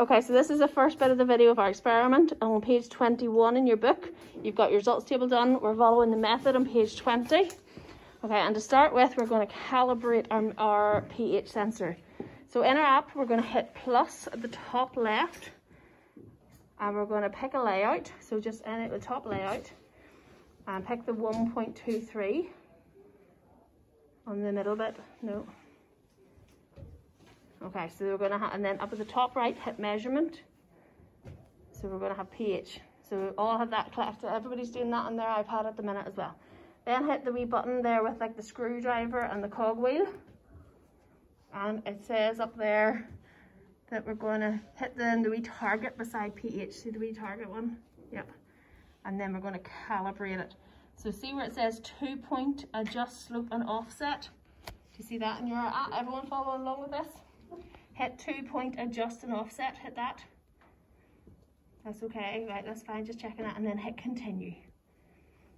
Okay, so this is the first bit of the video of our experiment. And on page 21 in your book, you've got your results table done. We're following the method on page 20. Okay, and to start with, we're going to calibrate our, our pH sensor. So in our app, we're going to hit plus at the top left. And we're going to pick a layout. So just in at the top layout. And pick the 1.23 on the middle bit. No. Okay, so we're going to have, and then up at the top right, hit measurement. So we're going to have pH. So we all have that collected. Everybody's doing that on their iPad at the minute as well. Then hit the wee button there with like the screwdriver and the cogwheel. And it says up there that we're going to hit the, the wee target beside pH. See the wee target one? Yep. And then we're going to calibrate it. So see where it says two point adjust slope and offset? Do you see that in your app? Everyone following along with this? Hit two point adjust and offset, hit that. That's okay, right, that's fine, just checking that, and then hit continue.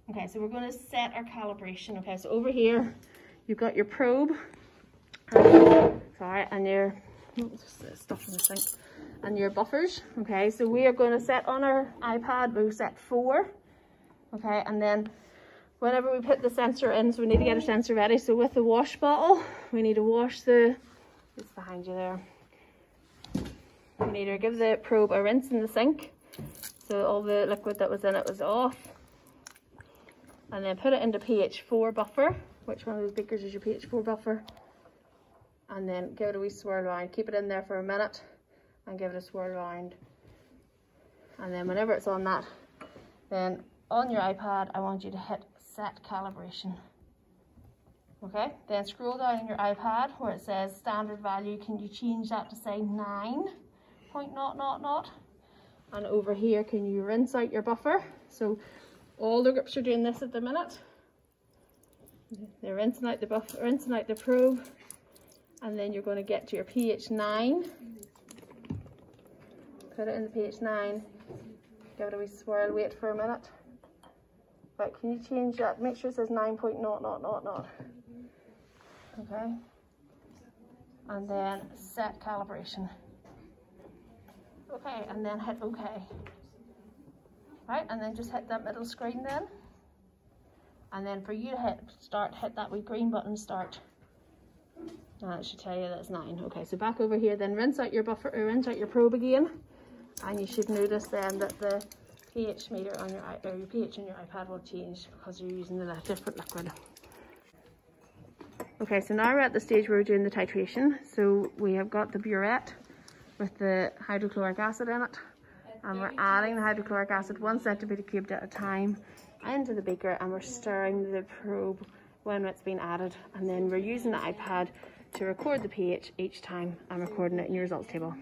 Okay, so we're going to set our calibration. Okay, so over here, you've got your probe, and, sorry, and your, stuff in the sink, and your buffers. Okay, so we are going to set on our iPad, we'll set four. Okay, and then whenever we put the sensor in, so we need to get our sensor ready. So with the wash bottle, we need to wash the, it's behind you there. We need to give the probe a rinse in the sink so all the liquid that was in it was off. And then put it into pH 4 buffer. Which one of those beakers is your pH 4 buffer? And then give it a wee swirl around. Keep it in there for a minute and give it a swirl around. And then whenever it's on that, then on your iPad, I want you to hit set calibration. Okay, then scroll down in your iPad where it says standard value. Can you change that to say 9 point not not not? And over here, can you rinse out your buffer? So all the grips are doing this at the minute. They're rinsing out the buffer, rinsing out the probe, and then you're going to get to your pH 9. Put it in the pH 9. Give it a wee swirl. Wait for a minute. But can you change that? Make sure it says 9 point not not not not. Okay. And then set calibration. Okay, and then hit OK. Right, and then just hit that middle screen then. And then for you to hit start, hit that wee green button start. And it should tell you that's nine. Okay, so back over here, then rinse out your buffer, rinse out your probe again. And you should notice then that the pH meter on your, or your pH on your iPad will change because you're using the different liquid. Okay, so now we're at the stage where we're doing the titration. So we have got the burette with the hydrochloric acid in it. And we're adding the hydrochloric acid one centimetre cubed at a time into the beaker and we're stirring the probe when it's been added. And then we're using the iPad to record the pH each time and recording it in your results table.